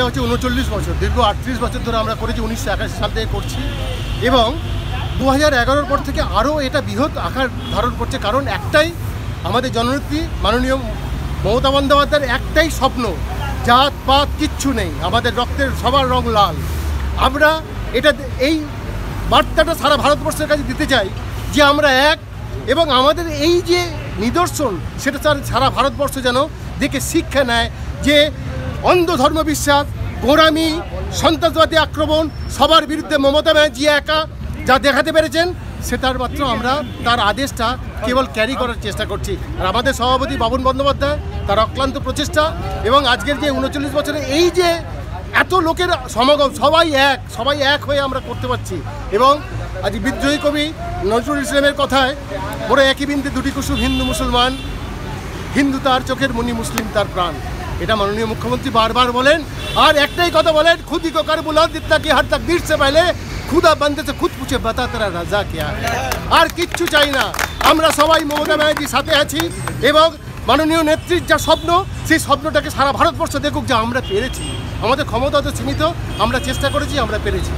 এটা হচ্ছে উনচল্লিশ বছর, দীর্ঘ আটত্রিশ বছর ধরে আমরা করেছি, উনিশশো একাশি সাল থেকে করছি। এবং দু হাজার পর থেকে আরও এটা বৃহৎ আকার ধারণ করছে, কারণ একটাই আমাদের জননেত্রী মাননীয় মমতা বন্দ্যোপাধ্যায়ের একটাই স্বপ্ন, জাত, পাত, কিচ্ছু নেই, আমাদের রক্তের সবার রং লাল। আমরা এটা এই বার্তাটা সারা ভারতবর্ষের কাছে দিতে চাই যে আমরা এক, এবং আমাদের এই যে নিদর্শন, সেটা সারা ভারতবর্ষ যেন দেখে শিক্ষা নেয় যে অন্ধ ধর্ম বিশ্বাস গোড়ামি, সন্ত্রাসবাদী আক্রমণ, সবার বিরুদ্ধে মমতা ব্যানার্জি একা যা দেখাতে পেরেছেন, সেটার মাত্র আমরা তার আদেশটা কেবল ক্যারি করার চেষ্টা করছি। আর আমাদের সভাপতি বাবুন বন্দ্যোপাধ্যায়, তার অক্লান্ত প্রচেষ্টা এবং আজকের যে উনচল্লিশ বছরে এই যে এত লোকের সমাগম, সবাই এক সবাই এক হয়ে আমরা করতে পারছি। এবং আজ বিদ্রোহী কবি নজরুল ইসলামের কথায়, ওরা একই বিন্দু দুটি কুসুম, হিন্দু মুসলমান, হিন্দু তার চোখের মুনি, মুসলিম তার প্রাণ। এটা মাননীয় মুখ্যমন্ত্রী বারবার বলেন। আর একটাই কথা বলেন, খুদি কো কার বুলা দিত্তা কি হার তক বীর সে পহলে খুদা বান্দে সে খুদ পুছে বাতা তারা রাজা কে আর কিচ্ছু চাই না। আমরা সবাই মমতা ব্যানার্জির সাথে আছি এবং মাননীয় নেত্রীর যা স্বপ্ন, সেই স্বপ্নটাকে সারা ভারতবর্ষ দেখুক যে আমরা পেরেছি। আমাদের ক্ষমতা তো সীমিত, আমরা চেষ্টা করেছি, আমরা পেরেছি।